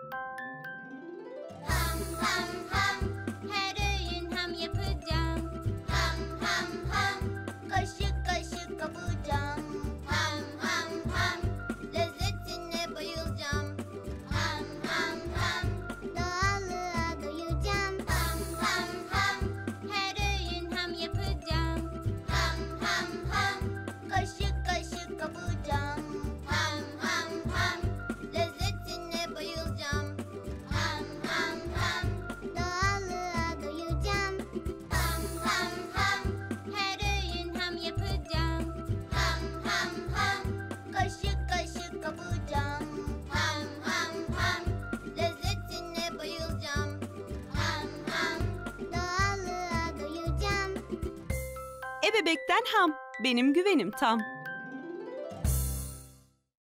Ham ham ham Ebebekten ham. Benim güvenim tam.